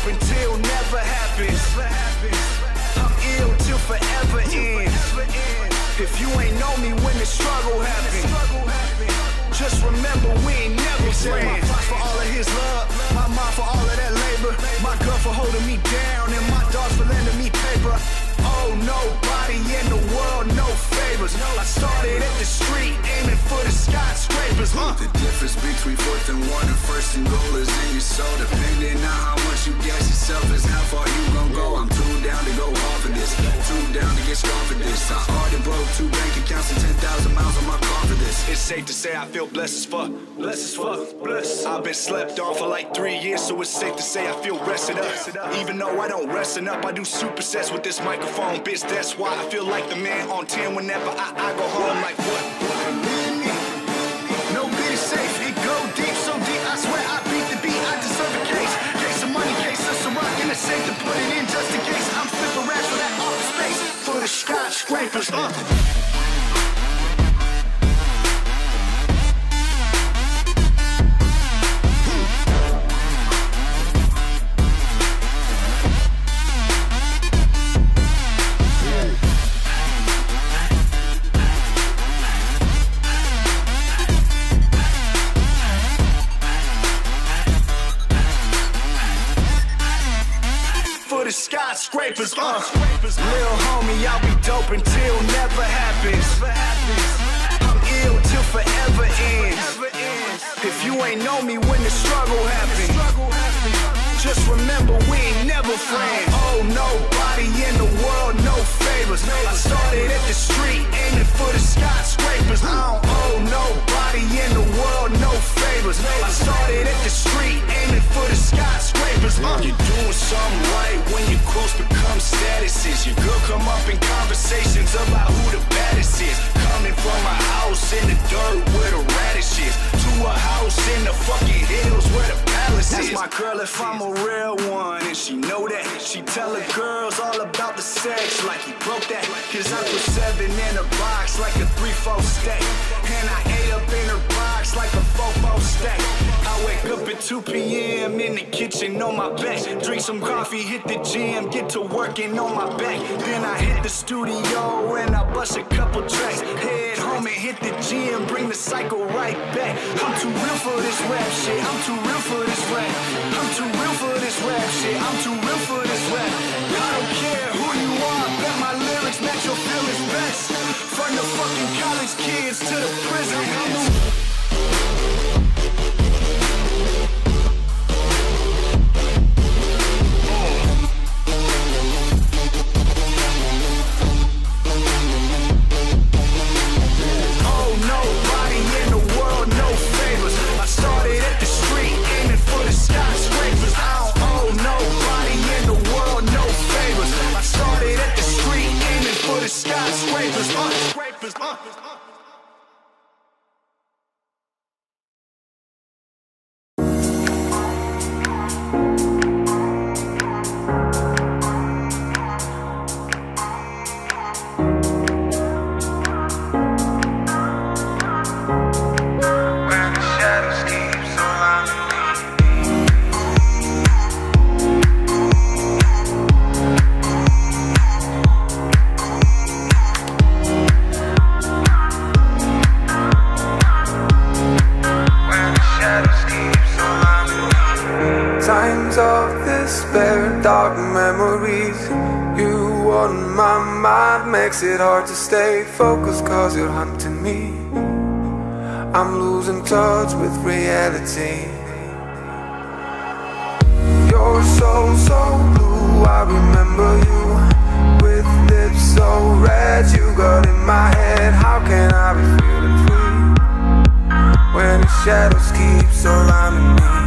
dope until never happens. I'm ill till forever ends. If you ain't know me when the struggle happened, just remember we ain't never friends. My for all of his love, my mom for all of that labor, my girl for holding me down, and my dogs for lending me paper. Oh, nobody in the world, no favors. I started at the street, aiming for the skyscrapers. Huh? The difference between fourth and one and first and goal is in your soul. Depending on how much you gas yourself is how far you gon' go. I'm too down to go hard for this. Too down to get strong for this. I already broke two bank accounts and 10,000 miles on my car for this. It's safe to say I feel blessed as fuck. Blessed as fuck. Blessed. I've been slept on for like three years, so it's safe to say I feel rested up. Even though I don't resting up, I do supersets with this microphone, bitch. That's why I feel like the man on 10 whenever I, go home. Like what? No beat is safe, it go deep, so deep. I swear I beat the beat. I deserve a case, case money, case safe to put it in just in case. I'm for that space for the skyscrapers. Uh. Skyscrapers. Uh. Lil homie, I'll be dope until never happens. I'm ill till forever ends. If you ain't know me when the struggle happened, just remember we ain't never friends. Oh, nobody in the world, no favors. I started at the street, aiming for the skyscrapers. I don't owe nobody in the world, no favors. I started at the street, aiming for the skyscrapers. Uh. You're doing something right when your quotes become statuses. Your girl come up in conversations about who the baddest is. Coming from a house in the dirt where the girl if I'm a real one, and she know that. She tell her girls all about the sex like he broke that. Cause I put seven in a box like a three-four stack. And I ate up in her box like a four-four stack. I wake up at 2 p.m. in the kitchen on my back. Drink some coffee, hit the gym, get to working on my back. Then I hit the studio and I bust a couple tracks. Gym, bring the cycle right back. I'm too real for this rap shit. I'm too real for this rap. I'm too real for this rap shit. I'm too real for this rap. I don't care who you are, bet my lyrics match your feelings best. From the fucking college kids to the prison. Despair dark memories You on my mind makes it hard to stay focused cause you're hunting me I'm losing touch with reality. You're so, so blue. I remember you with lips so red. You got in my head. How can I be feeling free when the shadows keep surrounding me?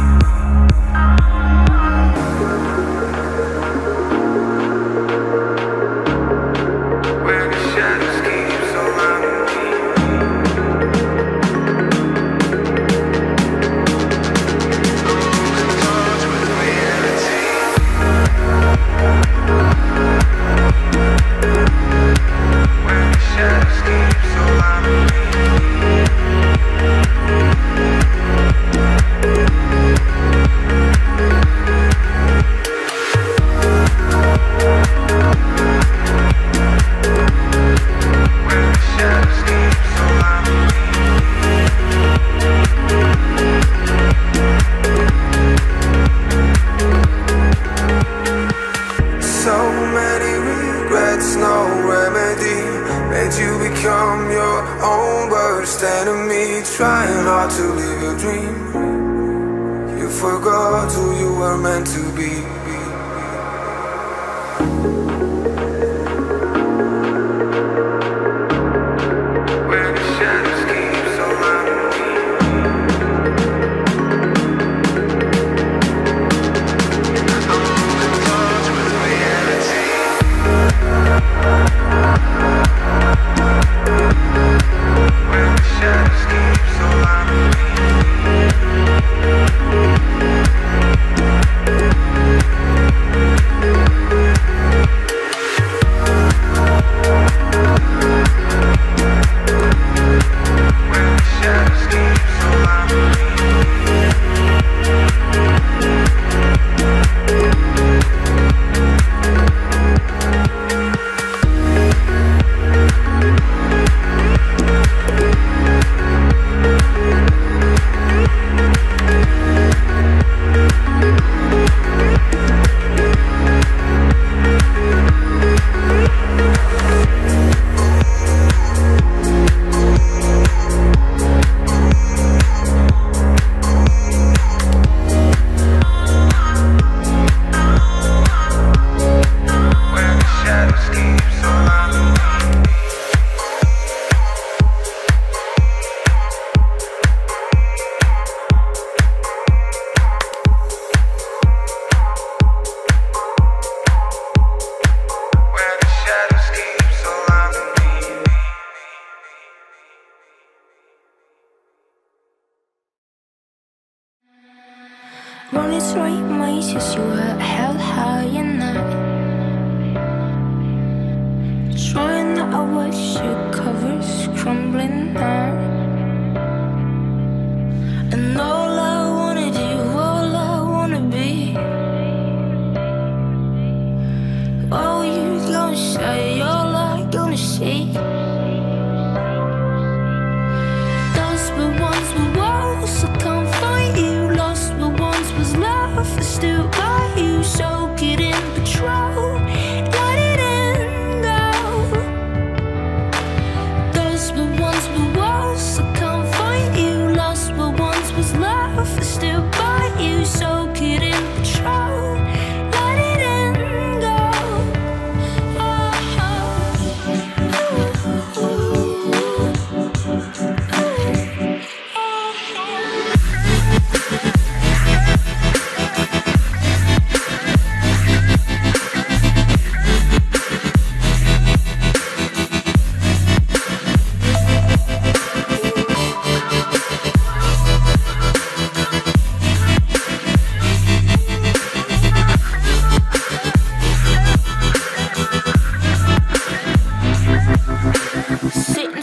worst enemy Trying hard to live your dream. You forgot who you were meant to be. It's right my since you were held high and I Trying that I was your covers crumbling now